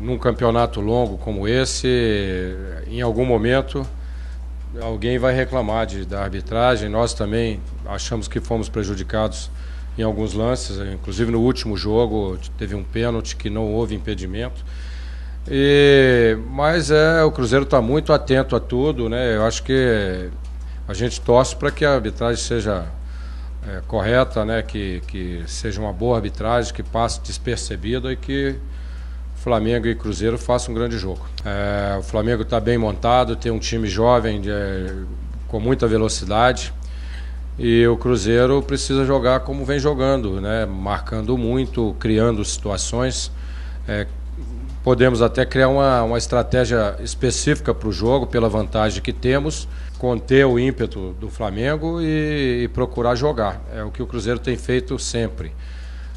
num campeonato longo como esse, em algum momento, alguém vai reclamar de, da arbitragem. Nós também achamos que fomos prejudicados em alguns lances, inclusive no último jogo teve um pênalti que não houve impedimento. E, mas é, o Cruzeiro está muito atento a tudo, né? Eu acho que a gente torce para que a arbitragem seja é, correta, né? Que, que seja uma boa arbitragem, que passe despercebida e que Flamengo e Cruzeiro façam um grande jogo. É, o Flamengo está bem montado, tem um time jovem de, com muita velocidade. E o Cruzeiro precisa jogar como vem jogando, né? marcando muito, criando situações. É, podemos até criar uma, uma estratégia específica para o jogo, pela vantagem que temos, conter o ímpeto do Flamengo e, e, procurar jogar. É o que o Cruzeiro tem feito sempre.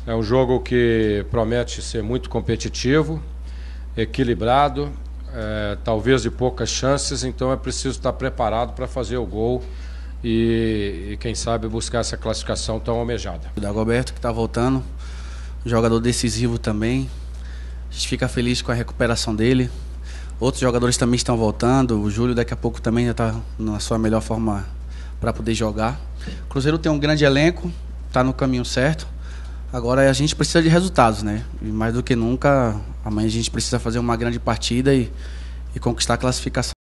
É um jogo que promete ser muito competitivo, equilibrado, é, talvez de poucas chances, então é preciso estar preparado para fazer o gol e, e, quem sabe buscar essa classificação tão almejada. O Dagoberto que está voltando, jogador decisivo também. A gente fica feliz com a recuperação dele. Outros jogadores também estão voltando. O Júlio daqui a pouco também já está na sua melhor forma para poder jogar. O Cruzeiro tem um grande elenco, está no caminho certo. Agora a gente precisa de resultados, né? E mais do que nunca, amanhã a gente precisa fazer uma grande partida e, e conquistar a classificação.